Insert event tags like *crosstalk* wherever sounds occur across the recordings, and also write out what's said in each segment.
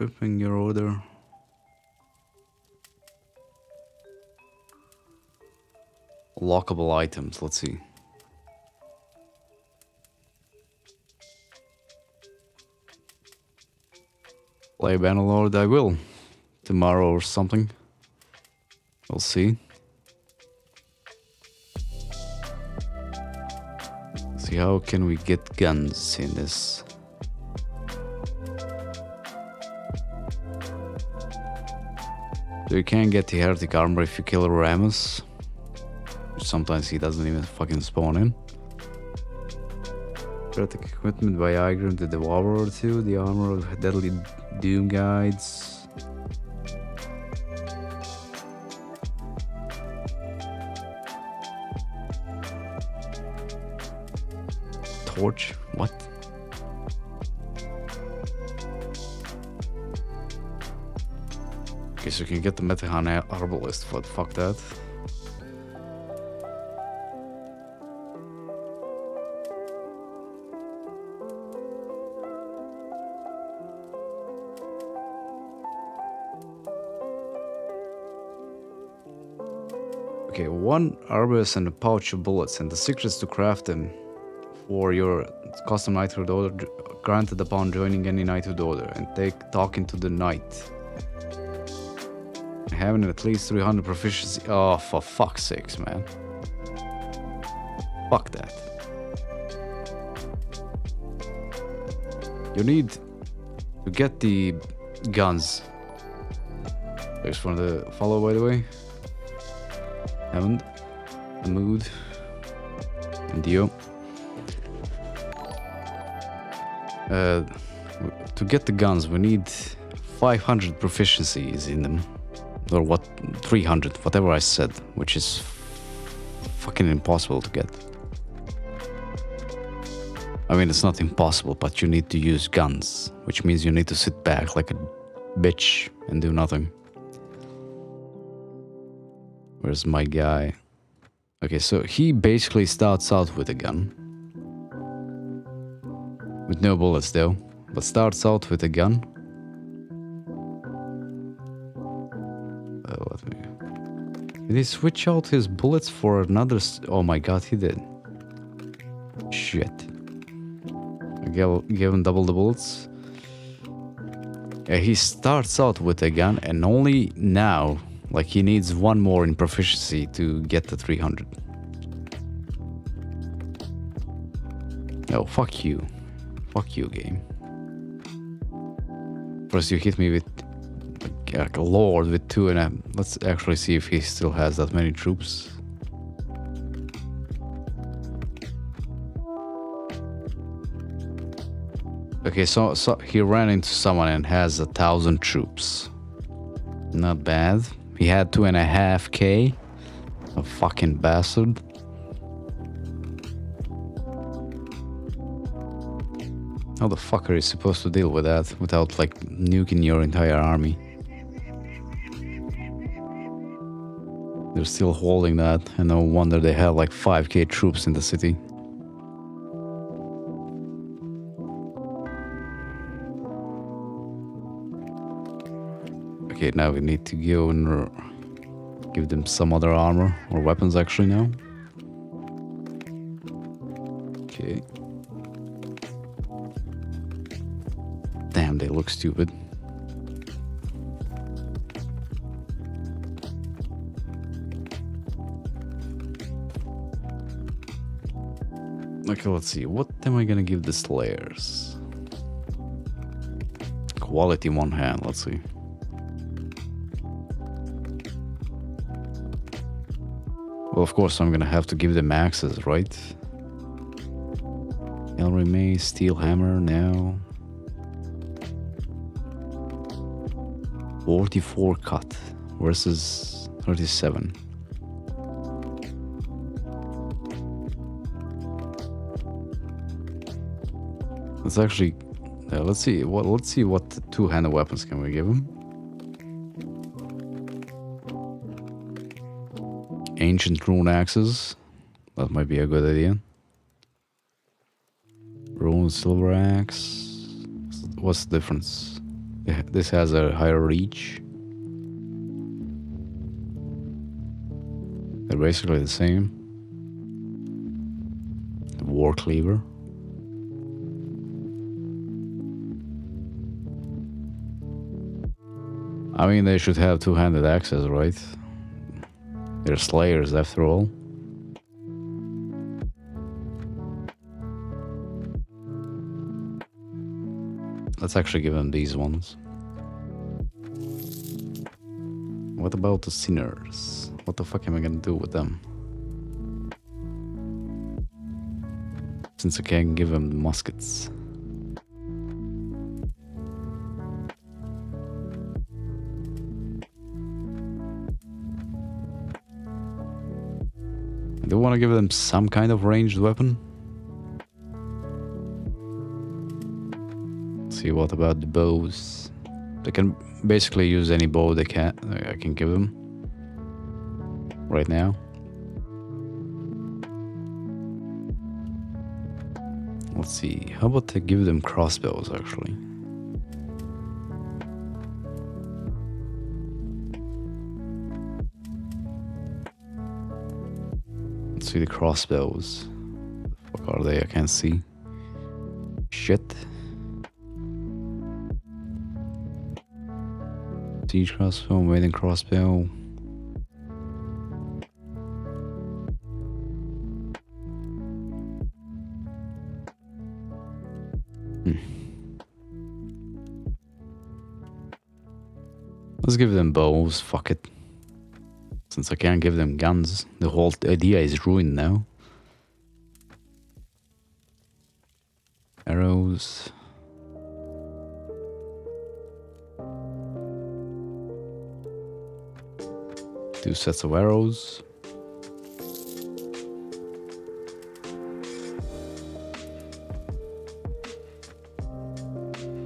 equipping your order. Lockable items, let's see. Play Bannerlord, I will. Tomorrow or something. We'll see. See how can we get guns in this? So you can get the heretic armor if you kill Ramus. Sometimes he doesn't even fucking spawn in. Heretic equipment by Igrim the Devourer 2, the armor of Deadly Doom guides. Torch? What? You can get the Metahan Arbalist, but fuck that. Okay, one arbus and a pouch of bullets, and the secrets to craft them for your custom knighthood order granted upon joining any knighthood order, and take talking to the knight. Having at least 300 proficiency. Oh, for fuck's sakes, man. Fuck that. You need to get the guns. Thanks for the follow, by the way. Haven't. The mood. And Dio. Uh, to get the guns, we need 500 proficiencies in them. Or what? 300, whatever I said, which is fucking impossible to get. I mean, it's not impossible, but you need to use guns, which means you need to sit back like a bitch and do nothing. Where's my guy? Okay, so he basically starts out with a gun. With no bullets though, but starts out with a gun. Did he switch out his bullets for another... oh my god, he did. Shit. I gave, gave him double the bullets. Yeah, he starts out with a gun and only now, like he needs one more in proficiency to get the 300. Oh, fuck you. Fuck you, game. First you hit me with like a lord with two and a... Let's actually see if he still has that many troops. Okay, so, so he ran into someone and has a thousand troops. Not bad. He had two and a half K. A fucking bastard. How the fuck are you supposed to deal with that without like nuking your entire army? They're still holding that, and no wonder they have like 5k troops in the city. Okay, now we need to go and give them some other armor or weapons actually now. Okay. Damn, they look stupid. Let's see. What am I gonna give the Slayers? Quality one hand, let's see. Well, of course, I'm gonna have to give them axes, right? Elry May, Steel Hammer now. 44 cut versus 37. Let's actually uh, let's see what let's see what two-handed weapons can we give him. Ancient rune axes. That might be a good idea. Rune silver axe. What's the difference? This has a higher reach. They're basically the same. War Cleaver. I mean, they should have two-handed axes, right? They're slayers, after all. Let's actually give them these ones. What about the sinners? What the fuck am I gonna do with them? Since I can't give them the muskets. Want to give them some kind of ranged weapon. see what about the bows. They can basically use any bow they can I can give them right now. Let's see. How about to give them crossbows actually? See the crossbows. What are they? I can't see. Shit. Siege crossbow, maiden crossbow. Hmm. Let's give them bows, fuck it. Since I can't give them guns, the whole idea is ruined now. Arrows. Two sets of arrows.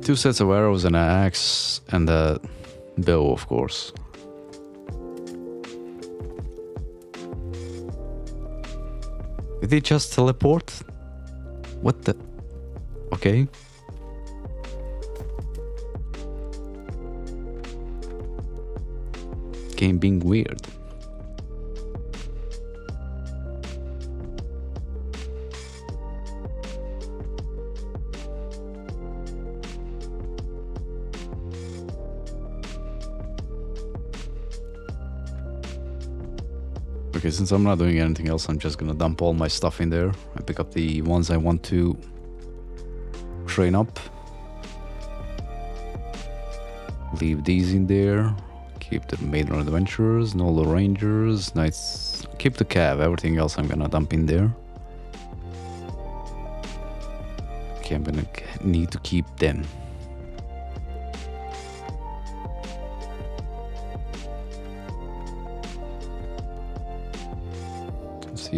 Two sets of arrows and an axe and a bow, of course. Did he just teleport? What the? Okay. Game being weird. Okay, since I'm not doing anything else, I'm just gonna dump all my stuff in there and pick up the ones I want to train up. Leave these in there. Keep the Maiden Adventurers, Noldor Rangers, Knights. Keep the Cav. Everything else I'm gonna dump in there. Okay, I'm gonna need to keep them.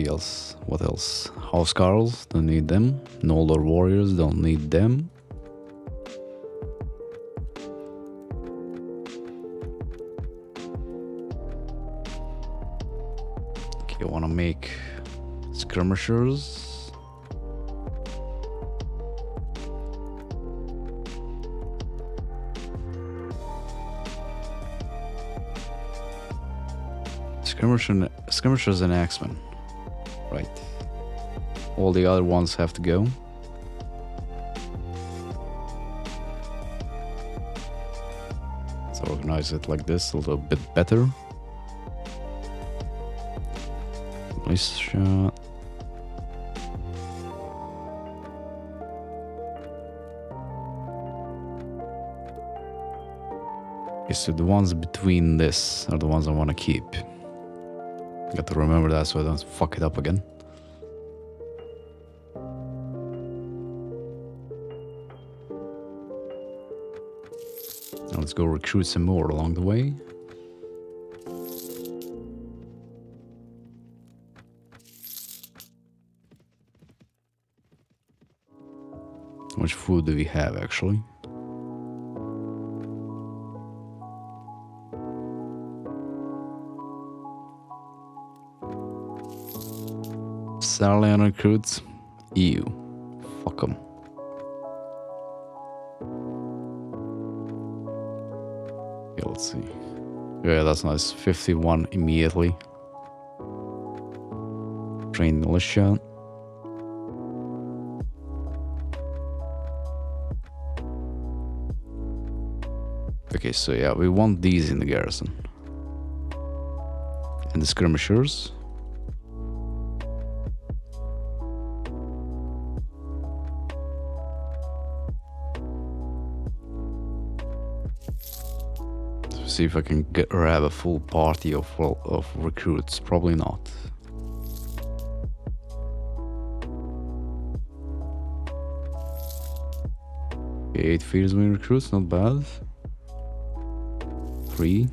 Else. What else? House Carls, don't need them. Noldor Warriors, don't need them. Okay, I wanna make skirmishers. Skirmishers and axemen. Right. All the other ones have to go. Let's organize it like this a little bit better. Nice shot. Okay, so the ones between this are the ones I want to keep. Got to remember that so I don't fuck it up again. Now let's go recruit some more along the way. How much food do we have actually? Stallion recruits. Ew. Fuck them. Okay, let's see. Yeah, that's nice. 51 immediately. Train militia. Okay, so yeah, we want these in the garrison. And the skirmishers. See if I can get have a full party of of recruits. Probably not. Eight fields recruits, not bad. Three.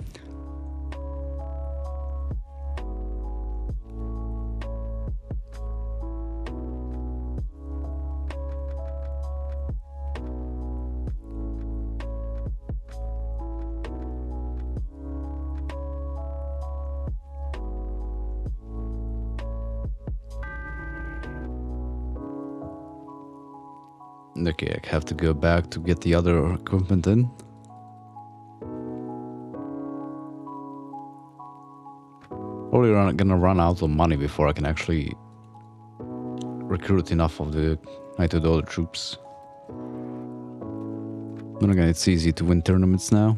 Okay, I have to go back to get the other equipment in. Probably gonna run out of money before I can actually recruit enough of the Knight of the Order troops. Then again, it's easy to win tournaments now.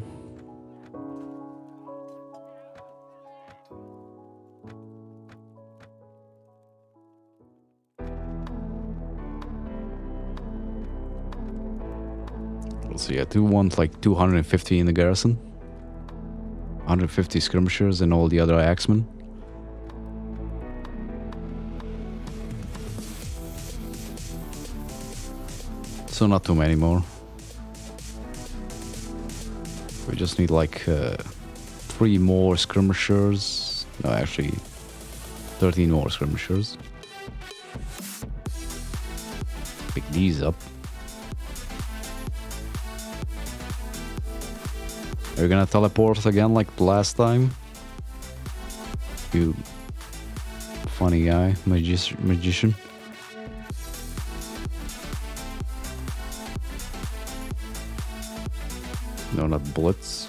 So yeah, do want like 250 in the garrison. 150 skirmishers and all the other axemen. So not too many more. We just need like uh, three more skirmishers. No, actually, 13 more skirmishers. Pick these up. Are you gonna teleport again like last time? You funny guy, magic magician. No, not Blitz.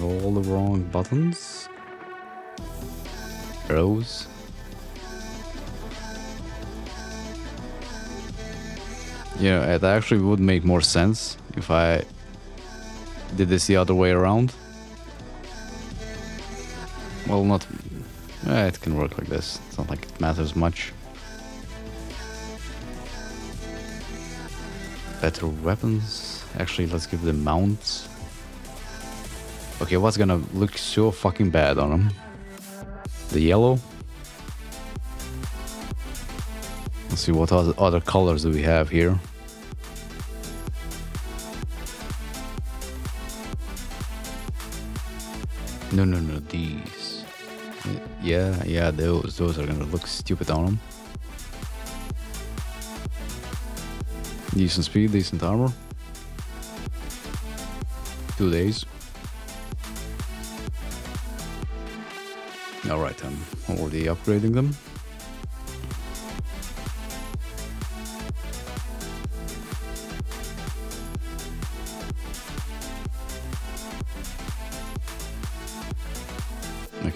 all the wrong buttons. Arrows. Yeah, it actually would make more sense if I did this the other way around. Well, not... Eh, it can work like this. It's not like it matters much. Better weapons. Actually, let's give them mounts. Okay, what's gonna look so fucking bad on them? The yellow? Let's see what other, other colors do we have here. No, no, no, these. Yeah, yeah, those, those are gonna look stupid on them. Decent speed, decent armor. Two days. Alright, I'm already upgrading them.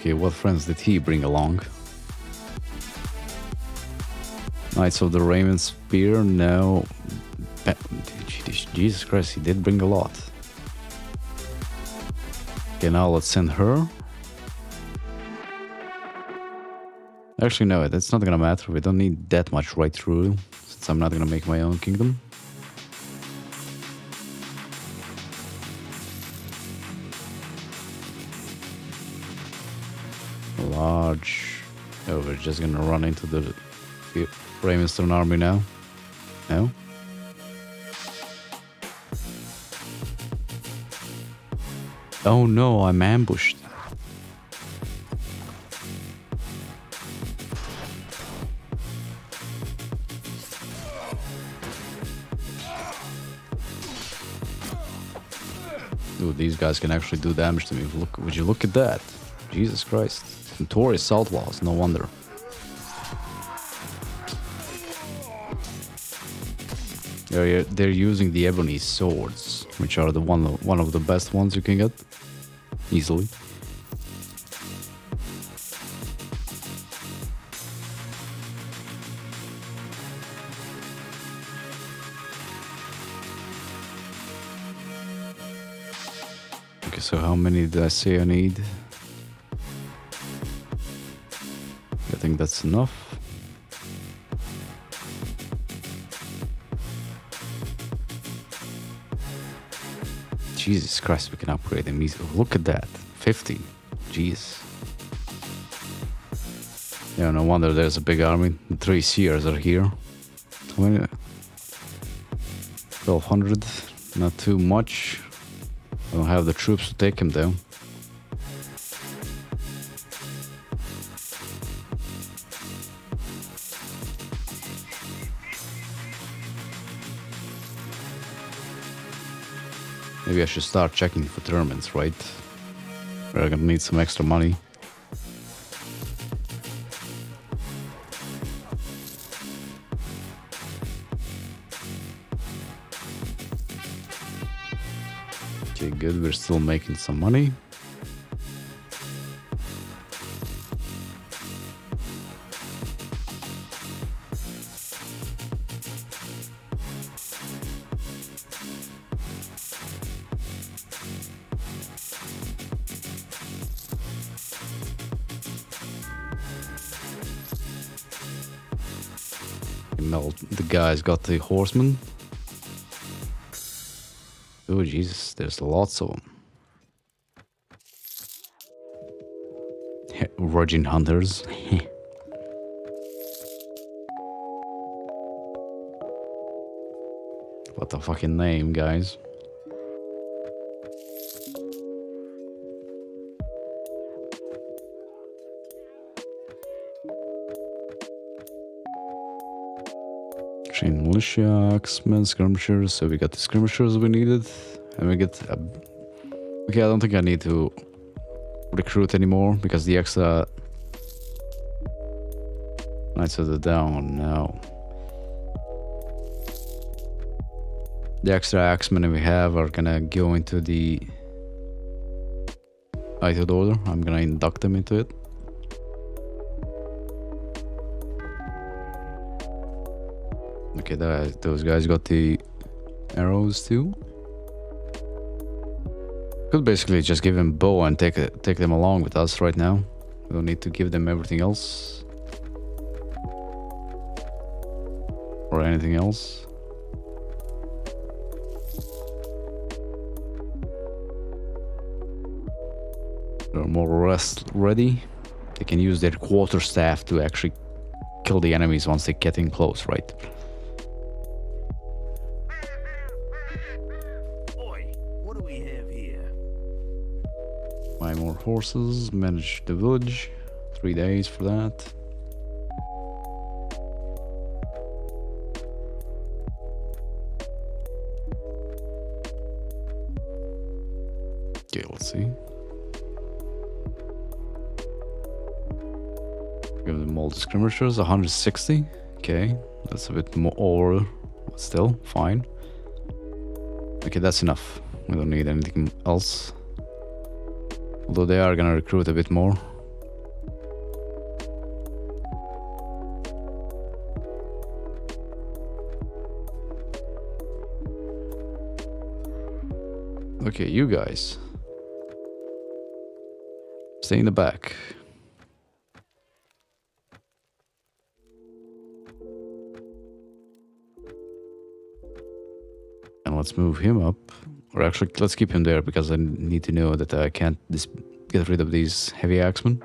Okay, what friends did he bring along? Knights of the Raven Spear? No. Jesus Christ, he did bring a lot. Okay, now let's send her. Actually, no, that's not gonna matter. We don't need that much right through, since I'm not gonna make my own kingdom. Large... Oh, we're just gonna run into the Ravenstone army now. No? Oh no, I'm ambushed. Dude, these guys can actually do damage to me. Look, would you look at that? Jesus Christ. Notorious salt walls, no wonder. They're, they're using the ebony swords, which are the one one of the best ones you can get easily. Okay, so how many did I say I need? Think that's enough. Jesus Christ, we can upgrade them easily. Look at that. 50. Jeez. Yeah, no wonder there's a big army. The three seers are here. How many? 1200. Not too much. I don't have the troops to take him down. Maybe I should start checking for tournaments, right? We're gonna need some extra money. Okay, good. We're still making some money. Guy's got the horseman. Oh Jesus, there's lots of them. *laughs* Virgin hunters. *laughs* what the fucking name, guys? Train militia, axemen, skirmishers. So we got the skirmishers we needed, and we get. A... Okay, I don't think I need to recruit anymore because the extra knights of the down now. The extra axemen we have are gonna go into the Knighthood Order. I'm gonna induct them into it. Okay, that, those guys got the arrows too. Could basically just give them bow and take take them along with us right now. We don't need to give them everything else. Or anything else. They're more or less ready. They can use their quarterstaff to actually kill the enemies once they get in close, right? Horses, manage the village. Three days for that. Okay, let's see. Give them all the skirmishers, 160. Okay, that's a bit more but still fine. Okay, that's enough. We don't need anything else. Although they are gonna recruit a bit more. Okay, you guys. Stay in the back. And let's move him up. Or actually, let's keep him there because I need to know that I can't get rid of these heavy axemen.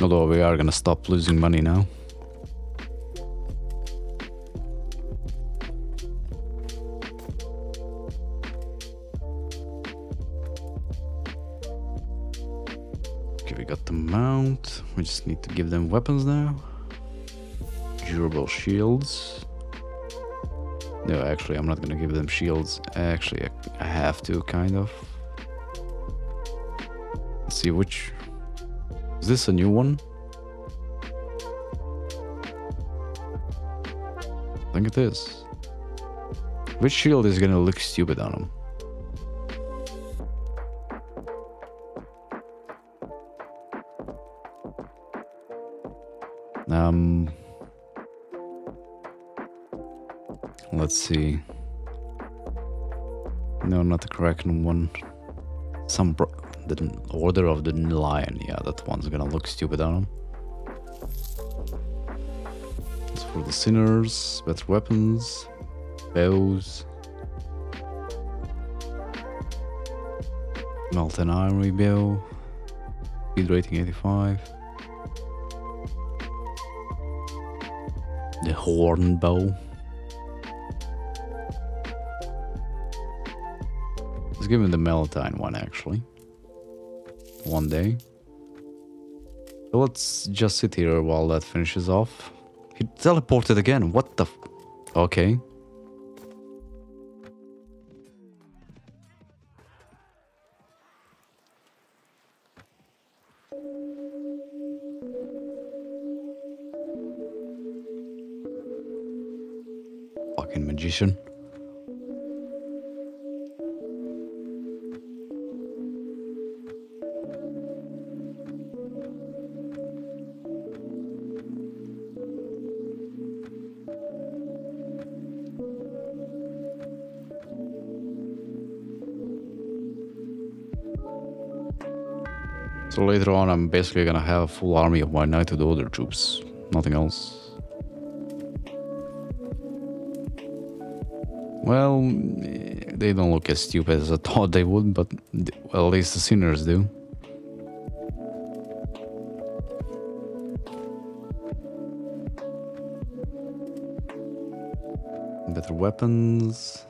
Although we are gonna stop losing money now. Mount. We just need to give them weapons now. Durable shields. No, actually, I'm not gonna give them shields. Actually, I, have to, kind of. Let's see which. Is this a new one? I think it is. Which shield is gonna look stupid on him? Let's see. No, not the Kraken one. Some the Order of the Lion. Yeah, that one's gonna look stupid on him. As for the sinners, better weapons, bows. Melton Iron Bow. Speed rating 85. The Horn Bow. Give him the Meltine one actually. One day. So let's just sit here while that finishes off. He teleported again. What the? okay. Fucking magician. Later on, I'm basically gonna have a full army of my Knighthood Order troops. Nothing else. Well, they don't look as stupid as I thought they would, but well, at least the sinners do. Better weapons.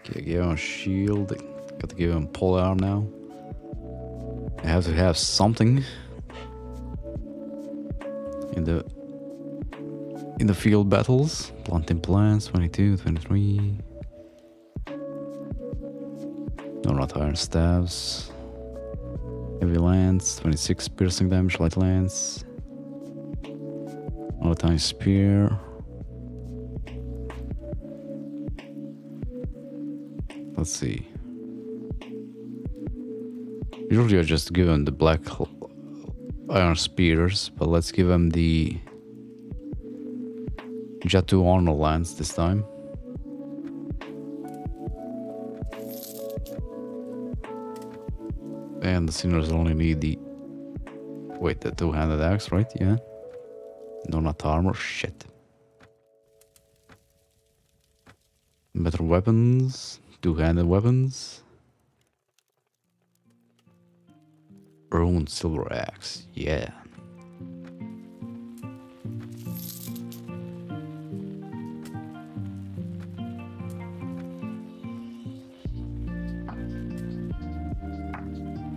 Okay, give him a shield. Got to give him pole arm now. I have to have something in the in the field battles. Planting plants 22, 23. No, not iron staves. Heavy lance, 26 piercing damage, light lance. Another tiny spear. Let's see. Usually I just give him the black iron spears, but let's give him the Jatu Honor Lance this time. And the Sinners only need the... Wait, the two-handed axe, right? Yeah. No, not armor. Shit. Better weapons. Two-handed weapons. Rune Silver Axe, yeah.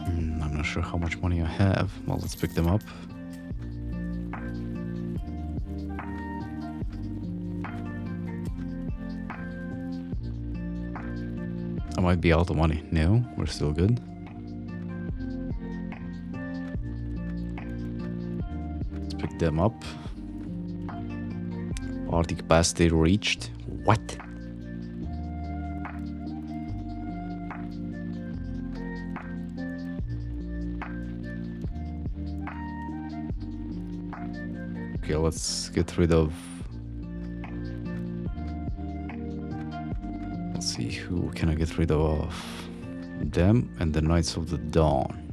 Mm, I'm not sure how much money I have. Well, let's pick them up. I might be out of money. No, we're still good. Them up. Party capacity reached. What? Okay, let's get rid of... Let's see, who can I get rid of? Them and the Knights of the Dawn.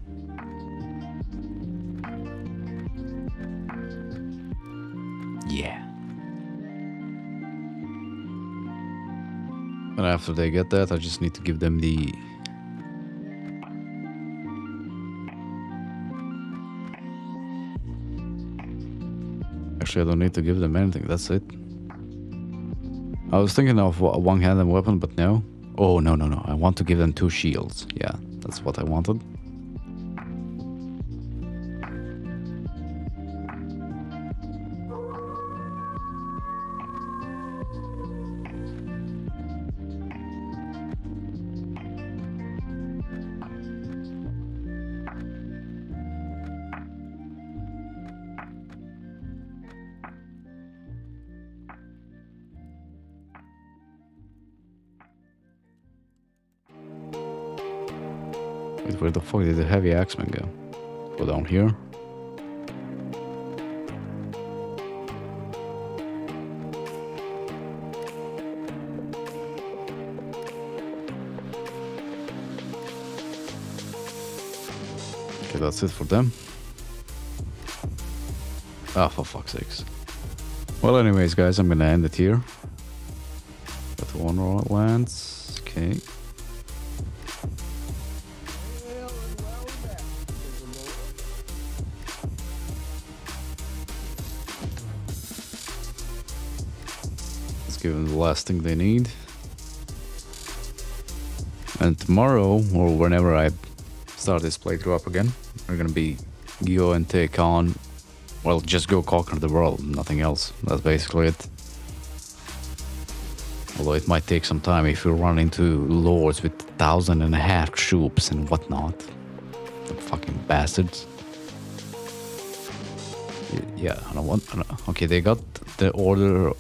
After they get that, I just need to give them the... Actually, I don't need to give them anything, that's it. I was thinking of a one-handed weapon, but no. Oh, no, no, no. I want to give them two shields. Yeah, that's what I wanted. Where the fuck did the heavy axeman go? Go down here. Okay, that's it for them. Ah, for fuck's sakes. Well, anyways, guys, I'm gonna end it here. Got one more lands. Okay. Give them the last thing they need. And tomorrow, or whenever I start this playthrough up again, we're gonna be go and take on, well, just go conquer the world, nothing else. That's basically it. Although it might take some time if you run into lords with thousand and a half troops and whatnot. The fucking bastards. Yeah, I don't want. I don't- Okay, they got the order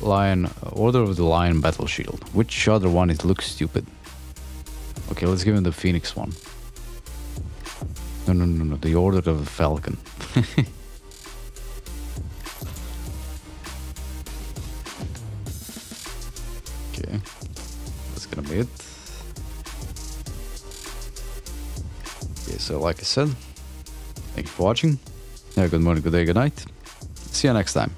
lion uh, order of the lion battle shield. Which other one? It looks stupid. Okay, let's give him the phoenix one. No, no, no, no. The order of the falcon. *laughs* okay, that's gonna be it. Okay, so like I said, thank you for watching. A good morning, good day, good night. See you next time.